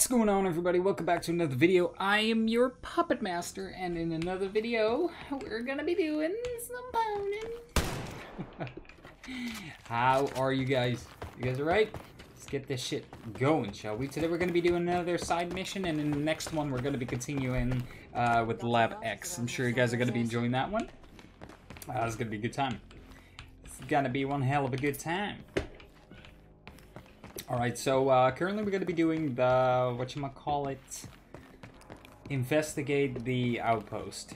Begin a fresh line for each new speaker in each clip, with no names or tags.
What's going on everybody? Welcome back to another video. I am your Puppet Master and in another video we're gonna be doing some pounding. How are you guys? You guys alright? Let's get this shit going, shall we? Today we're gonna be doing another side mission and in the next one we're gonna be continuing uh, with Lab X. I'm sure you guys are gonna be enjoying that one. Uh, it's gonna be a good time. It's gonna be one hell of a good time. Alright, so uh, currently we're going to be doing the, what you might call it, investigate the outpost.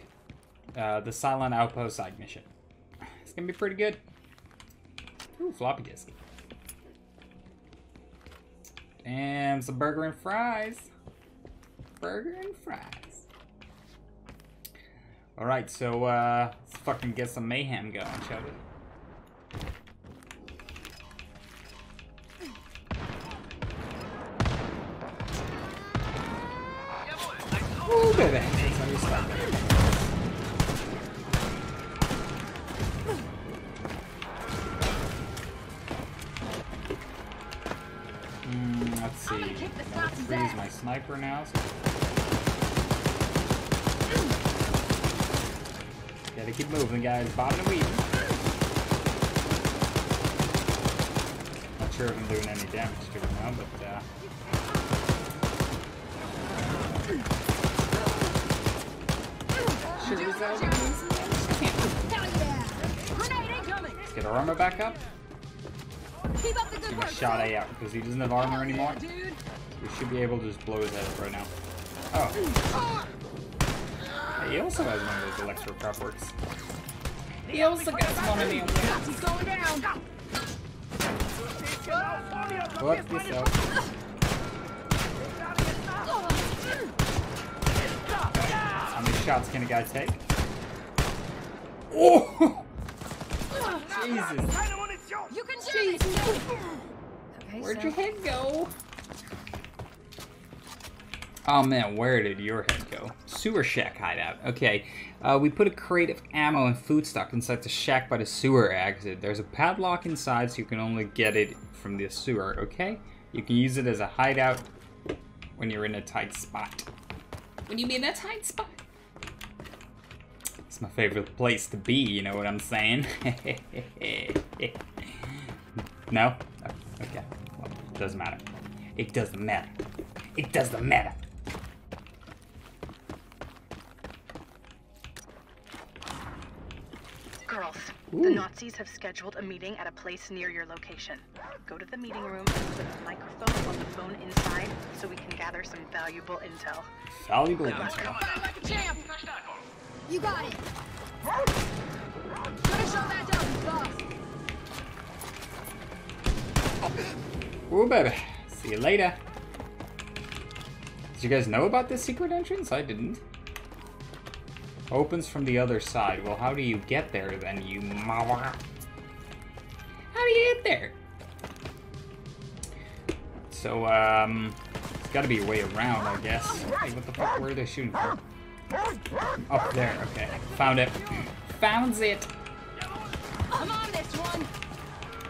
Uh, the silent outpost side mission. It's going to be pretty good. Ooh, floppy disk. And some burger and fries. Burger and fries. Alright, so uh, let's fucking get some mayhem going, shall we? Ooh, baby. That's how you start, baby. Mm, let's see. I'm gonna freeze my sniper now. So... Gotta keep moving, guys. Bobbing and weaving. Not sure if I'm doing any damage to it now, but uh, sure is Let's get our armor back up.
Keep up the good
Give
work.
a shot A out because he doesn't have armor anymore.
Dude.
We should be able to just blow his head up right now. Oh. Hey, he also has one of those Elektrokraftwerks. He also got one of them.
He's going down.
Fuck this up. How many shots can a guy take? Oh! Jesus.
You can do this. Okay,
Where'd
so
your head go? Oh man, where did your head go? Sewer shack hideout. Okay, uh, we put a crate of ammo and food stock inside the shack by the sewer exit. There's a padlock inside, so you can only get it from the sewer. Okay, you can use it as a hideout when you're in a tight spot. When you mean a tight spot. It's my favorite place to be. You know what I'm saying? no. Okay. Well, it doesn't matter. It doesn't matter. It doesn't matter.
Girls,
Ooh.
the Nazis have scheduled a meeting at a place near your location. Go to the meeting room and put a microphone on the phone inside so we can gather some valuable intel.
Valuable info.
You got it. Finish all that down, boss.
Ooh, baby. See you later. Did you guys know about this secret entrance? I didn't. Opens from the other side. Well, how do you get there then, you mother? How do you get there? So, um, it's gotta be a way around, I guess. Hey, what the fuck? Where are they shooting from? Up there, okay. Found it. Found it!
I'm on this one.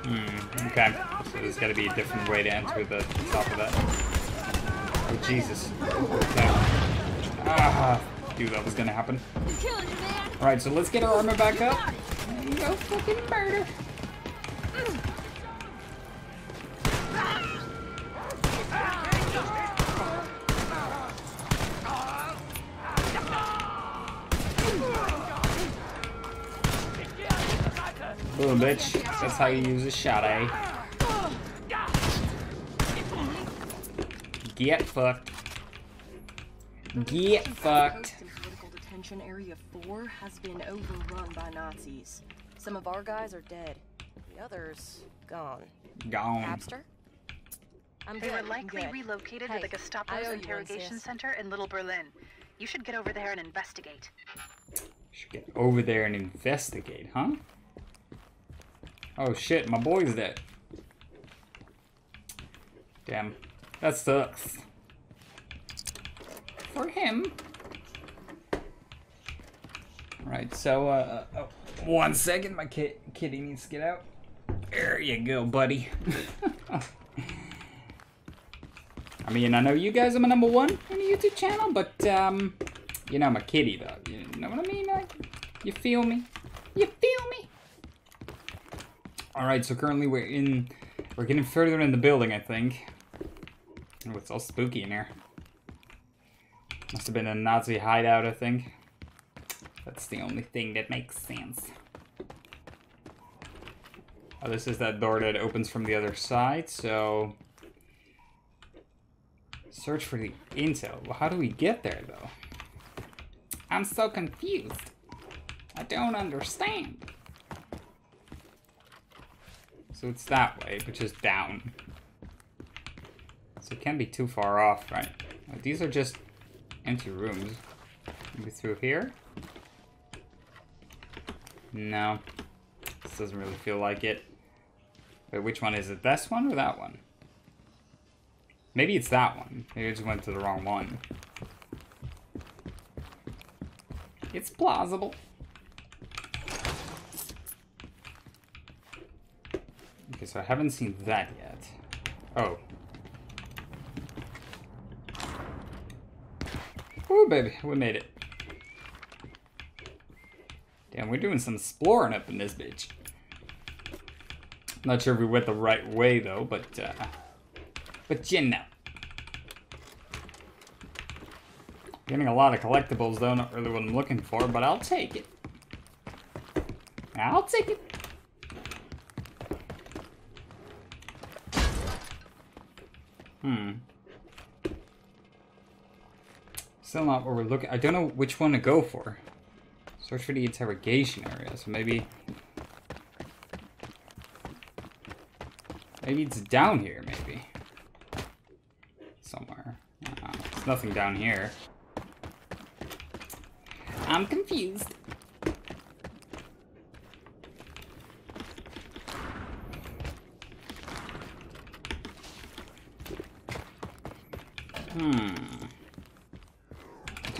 Hmm, okay. So there's gotta be a different way to enter the top of that. Oh, Jesus. Okay. Ah, knew that was gonna happen.
You're killing it, man.
Alright, so let's get our armor back up. And go fucking murder. Boom, bitch. That's how you use a shot, eh? Get fucked. Get fucked.
in political detention area 4 has been overrun by Nazis. Some of our guys are dead. The others, gone.
Gone.
Abster? I'm
They
good.
were likely
good.
relocated
Hey,
to the
I
Gestapo's
owe you one,
interrogation center in Little Berlin. You should get over there and investigate.
Should get over there and investigate, huh? Oh shit, my boy's dead. Damn. That sucks. For him. Right, so, uh, oh, one second, my kitty needs to get out. There you go, buddy. I mean, I know you guys are my number one on the YouTube channel, but, um, you know, I'm a kitty, though. You know what I mean? Like, you feel me? Me? Alright, so currently we're in, we're getting further in the building, I think. Oh, it's all spooky in here. Must have been a Nazi hideout, I think. That's the only thing that makes sense. Oh, this is that door that opens from the other side, so... Search for the intel. Well, how do we get there, though? I'm so confused. I don't understand. So it's that way, but just down. So it can't be too far off, right? These are just empty rooms. Maybe through here? No. This doesn't really feel like it. Wait, which one is it? This one or that one? Maybe it's that one. Maybe I just went to the wrong one. It's plausible. Okay, so I haven't seen that yet. Oh. Oh, baby, we made it. Damn, we're doing some exploring up in this bitch. Not sure if we went the right way, though, but, uh... But you know. Getting a lot of collectibles, though, not really what I'm looking for, but I'll take it. I'll take it. Hmm. Still not what we're looking... I don't know which one to go for. Search for the interrogation area, so maybe... Maybe it's down here, maybe. Somewhere. Uh, there's nothing down here. I'm confused.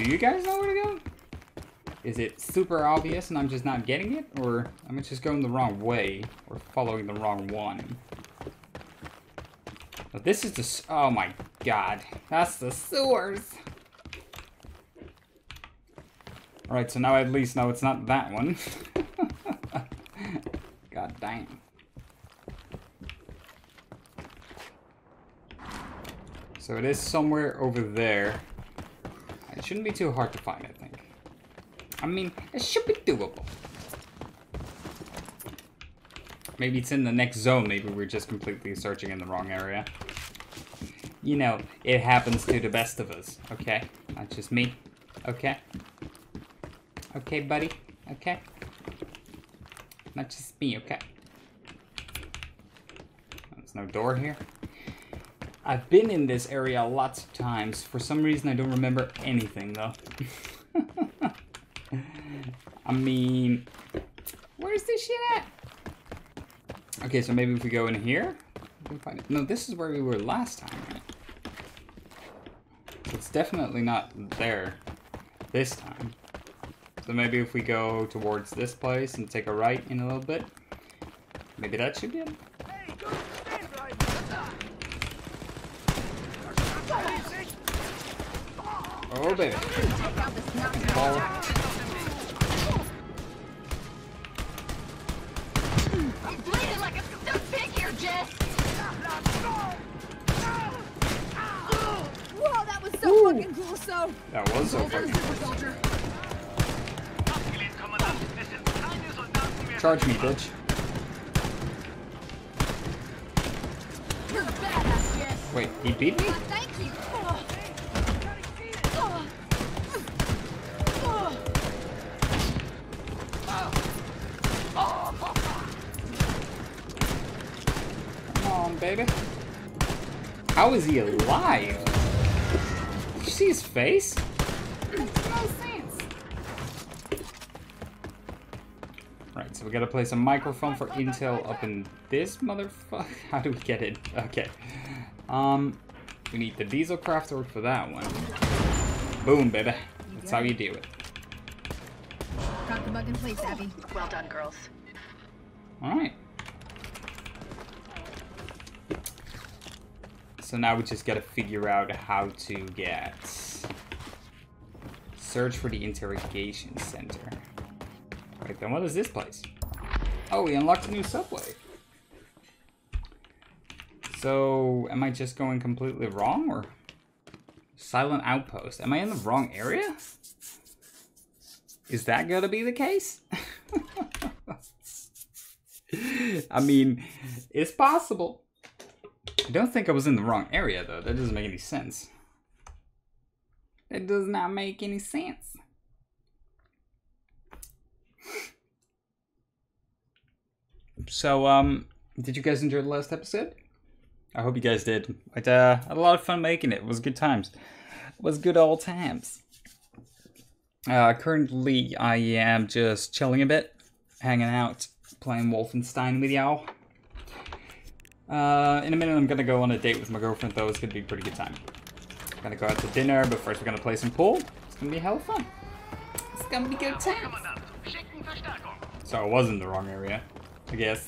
Do you guys know where to go? Is it super obvious and I'm just not getting it? Or am I just going the wrong way? Or following the wrong one? But this is the... Oh my god. That's the sewers. Alright, so now I at least know it's not that one. god damn. So it is somewhere over there. It shouldn't be too hard to find, I think. I mean, it should be doable. Maybe it's in the next zone. Maybe we're just completely searching in the wrong area. You know, it happens to the best of us, okay? Not just me, okay? Okay, buddy, okay? Not just me, okay? There's no door here. I've been in this area lots of times. For some reason, I don't remember anything, though. I mean, where's this shit at? Okay, so maybe if we go in here. No, this is where we were last time, right? It's definitely not there this time. So maybe if we go towards this place and take a right in a little bit, maybe that should be it. Oh, baby. Ball.
That was so fucking cool, so...
That was so fucking
soldier.
Charge me, bitch. Wait, he beat me?
Uh, thank you. Oh. Oh. Oh.
Come on, baby. How is he alive? Did you see his face? Makes no sense. Right, so we gotta place a microphone for intel up in this motherfucker. How do we get it? Okay. Um, we need the diesel craft for that one. Boom, baby. That's how you do it.
Got the bug in place, Abby.
Well done, girls.
Alright. So now we just gotta figure out how to get... Search for the interrogation center. Wait, then what is this place? Oh, we unlocked a new subway. So, am I just going completely wrong, or... Silent Outpost. Am I in the wrong area? Is that gonna be the case? I mean, it's possible. I don't think I was in the wrong area, though. That doesn't make any sense. That does not make any sense. So, um, did you guys enjoy the last episode? I hope you guys did. I uh, had a lot of fun making it. It was good times. It was good old times. Uh, currently, I am just chilling a bit, hanging out, playing Wolfenstein with y'all. Uh, in a minute, I'm gonna go on a date with my girlfriend, though. It's gonna be a pretty good time. Gonna go out to dinner, but first we're gonna play some pool. It's gonna be hella fun. It's gonna be good times. So I was in the wrong area, I guess.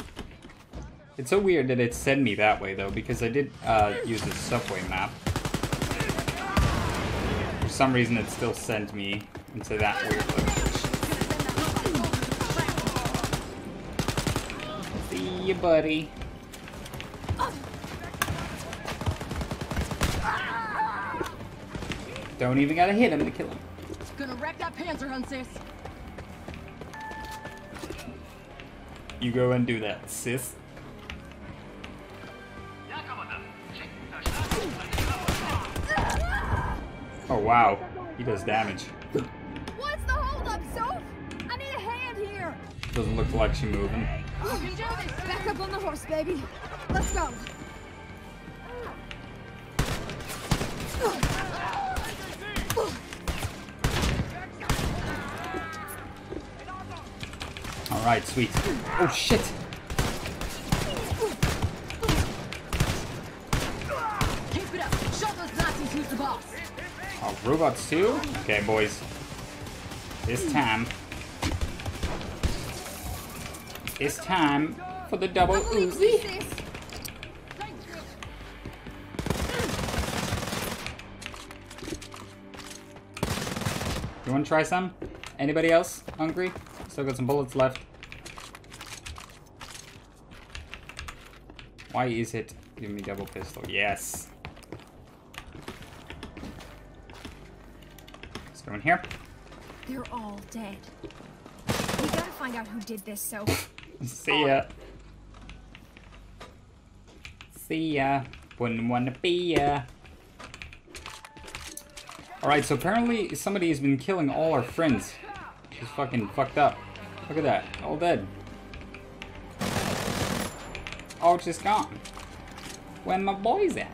It's so weird that it sent me that way, though, because I did uh, use the subway map. For some reason, it still sent me into that weird location. See you, buddy. Don't even gotta hit him to kill him.
Gonna wreck that Panzerhund, sis.
You go and do that, sis. Oh wow, he does damage.
What's the holdup, Soph? I need a hand here.
Doesn't look like she's moving.
You can do this. Back up on the horse, baby. Let's go.
Alright, sweet. Oh shit!
Keep it up. Show those Nazis who's the boss.
Oh, uh, robots too? Okay, boys. It's time. It's time for the double Uzi.
You
wanna try some? Anybody else hungry? Still got some bullets left. Why is it? Give me double pistol. Yes. Let's go in here.
They're all dead. We gotta find out who did this, so...
See ya. See ya. Wouldn't wanna be ya. Alright, so apparently somebody has been killing all our friends. She's fucking fucked up. Look at that. All dead. All just gone. Where my boy's at?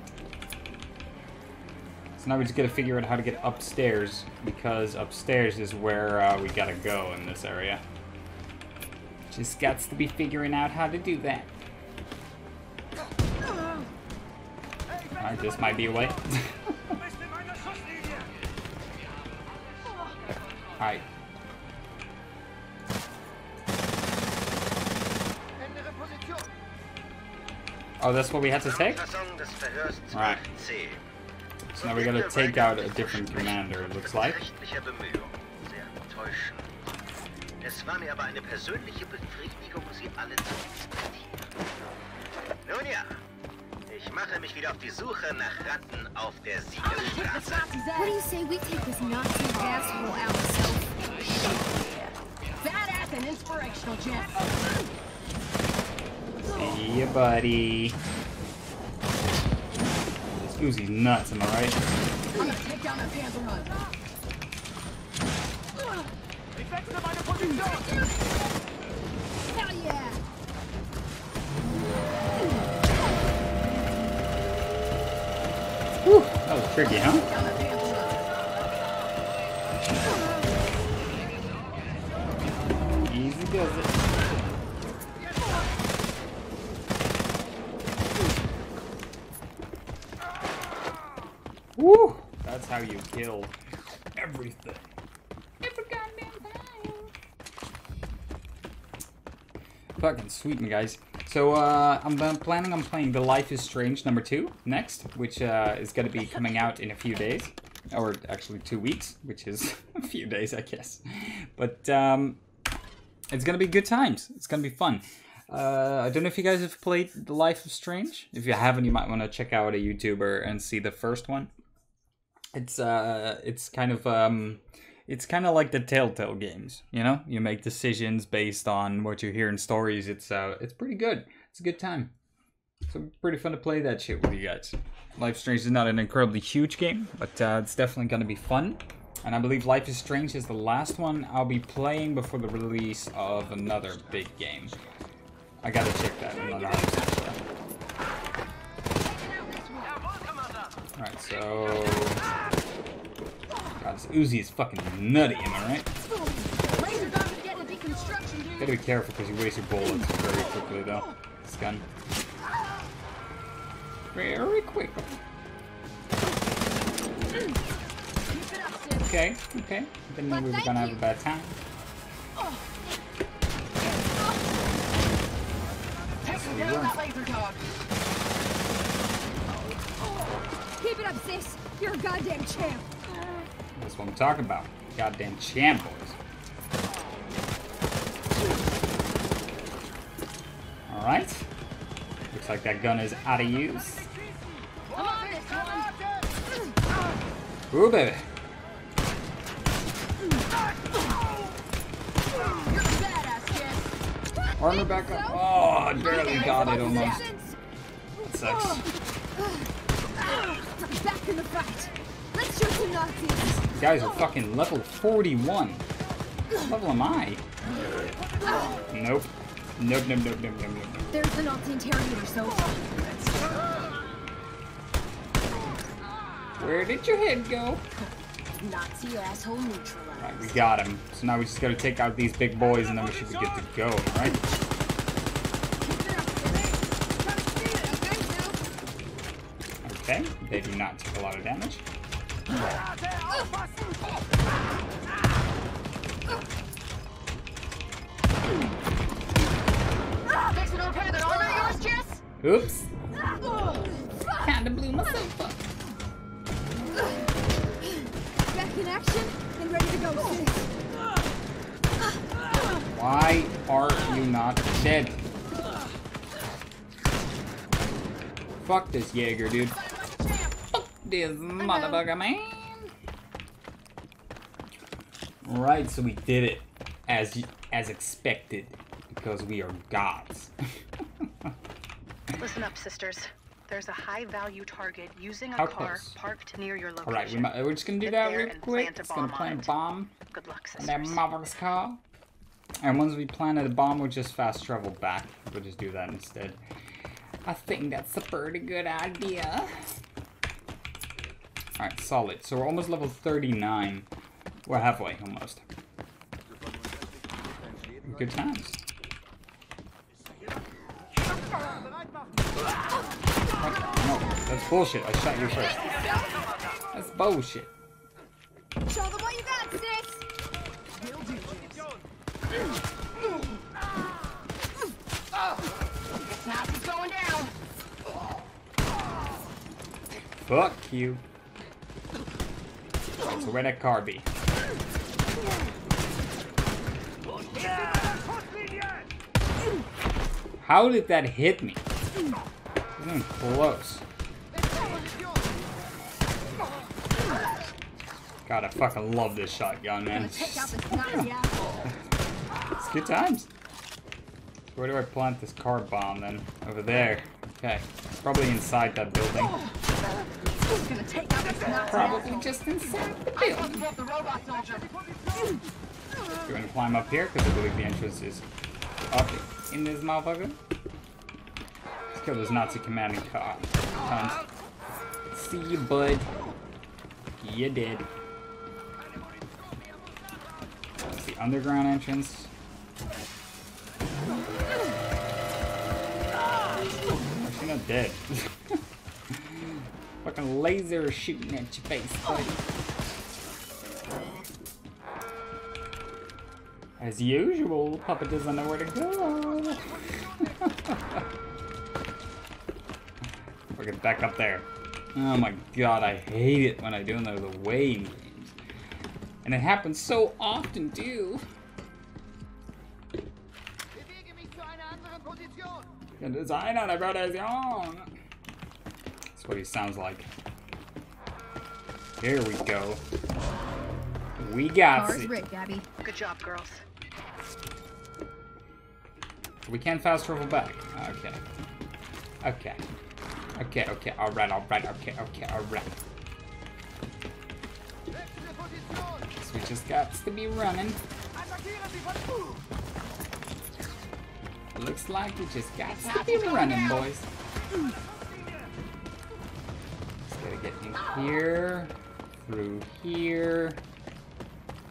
So now we just gotta figure out how to get upstairs, because upstairs is where uh, we gotta go in this area. Just got to be figuring out how to do that. Alright, this might be a way. Alright. Oh, that's what we had to take?
Fassung des Verhörs
Right. So now we gotta take out a different commander, it looks like.
Rechtlicher Bemühung. Sehr enttäuschend. Es war mir aber eine persönliche Befriedigung, Sie alle zu inspizieren. Nun ja, ich mache mich wieder auf die Suche nach Ratten auf der
I'm gonna kick this
Siegerstraße.
What do you say we take this Nazi asshole out, Soph?
Badass and inspirational, Jen.
See ya, buddy. This Uzi's nuts, am I right?
I'm gonna take down that Panzerhund.
Hell yeah!
Whew, that was tricky, huh?
Down that Panzerhund.
Easy does it. Woo! That's how you kill everything. Every goddamn thing. Fucking sweet, me guys. So uh, I'm planning on playing The Life is Strange number two next, which uh, is going to be coming out in a few days, or actually two weeks, which is a few days, I guess. But um, it's going to be good times. It's going to be fun. Uh, I don't know if you guys have played The Life is Strange. If you haven't, you might want to check out a YouTuber and see the first one. It's uh, it's kind of um, it's kind of like the Telltale games. You know, you make decisions based on what you hear in stories. It's uh, it's pretty good. It's a good time. So pretty fun to play that shit with you guys. Life Strange is not an incredibly huge game, but uh, it's definitely gonna be fun. And I believe Life is Strange is the last one I'll be playing before the release of another big game. I gotta check that. I'm not 100% sure. Alright, so... This Uzi is fucking nutty, am I right? Gotta be careful because you waste your bullets very quickly, though. This gun. Very quick. Okay, okay. Didn't know we were gonna have a bad time. We were.
Keep it up, sis. You're a goddamn champ.
That's what I'm talking about. Goddamn champ boys. Alright. Looks like that gun is out of use.
Come on, this one.
Ooh, baby.
You're a badass, Jess.
Armor back up. Oh, I barely got it almost. That sucks.
Back in the fight. Let's shoot some Nazis.
These guys are fucking level 41. What level am I? Nope. Nope, nope, nope, nope, nope, nope.
There's the Nazi interrogator, so.
Where did your head go?
Nazi asshole neutralized.
Alright, we got him. So now we just gotta take out these big boys and then we should be good to go, right? Okay, they do not take a lot of damage.
Fix and repair that armor yours, Jess?
Oops.
Kinda blew myself up. Back in action and ready to go.
Why are you not dead? Fuck this Jaeger, dude. Fuck this motherfucker, man. Right, so we did it as as expected because we are gods.
Listen up, sisters. There's a high-value target using a
How
car
close?
parked near your
All right, we
location.
might, we're just gonna do
Get
that real quick.
plant a
It's gonna plant a bomb
Good luck,
on that
sisters.
motherfucker's car. And once we planted a bomb, we'll just fast travel back. We'll just do that instead. I think that's a pretty good idea. Alright, solid. So we're almost level 39. We're halfway, almost. Good times. What? No, that's bullshit. I shot you first. That's bullshit.
Show them what you got, sis. Nazis going down.
Fuck you. Alright, so where'd that car be? How did that hit me? Even close. God, I fucking love this shotgun, man.
Take out this Nazi asshole.
It's good times. Where do I plant this car bomb then? Over there. Okay. Probably inside that building. Probably just inside the building. You want to climb up here? Because I believe the entrance is up in this motherfucker. Let's kill this Nazi commanding car. See you, bud. You did. That's the underground entrance. Actually, not dead. Fucking laser shooting at your face, buddy. As usual, Puppet doesn't know where to go. Fucking back up there. Oh my god, I hate it when I do those away games. And it happens so often too. Design eine Rotation. That's what he sounds like. Here we go. We got
Car's
it.
rigged, Abby.
Good job, girls.
We can fast travel back. Okay. Okay. Okay, okay, alright, alright, okay, okay, alright. So we just got to be running. Looks like we just got to be running, boys. Here, through here.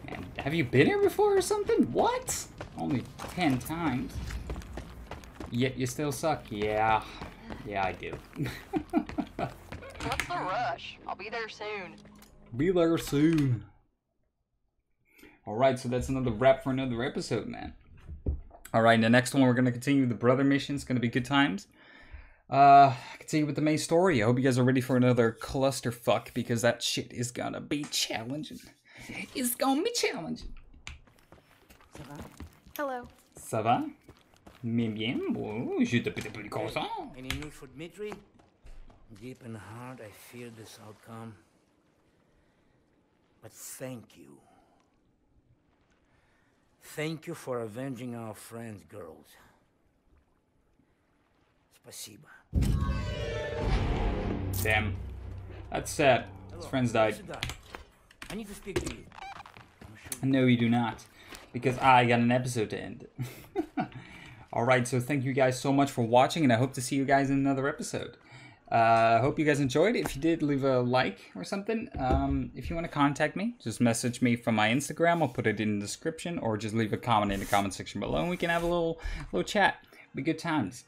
And have you been here before or something? What? Only 10 times. Yet you still suck. Yeah. Yeah, I do.
What's the rush? I'll be there soon.
Be there soon. Alright, so that's another wrap for another episode, man. Alright, in the next one we're gonna continue the brother mission. It's gonna be good times. Uh continue with the main story. I hope you guys are ready for another clusterfuck because that shit is gonna be challenging. It's gonna be challenging.
Hello.
Ça va? Mais bien, bon, je te petit content.
Any news for Dmitri? Deep in heart, I fear this outcome. But thank you. Thank you for avenging our friends, girls. Спасибо.
Damn. That's sad. His friends died.
Sit down. I need to speak to you.
No, you do not. Because I got an episode to end. Alright, so thank you guys so much for watching, and I hope to see you guys in another episode. I uh, hope you guys enjoyed. If you did, leave a like or something. Um, if you want to contact me, just message me from my Instagram. I'll put it in the description, or just leave a comment in the comment section below, and we can have a little little chat. Be good times.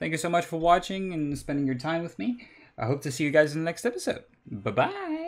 Thank you so much for watching and spending your time with me. I hope to see you guys in the next episode. Bye bye.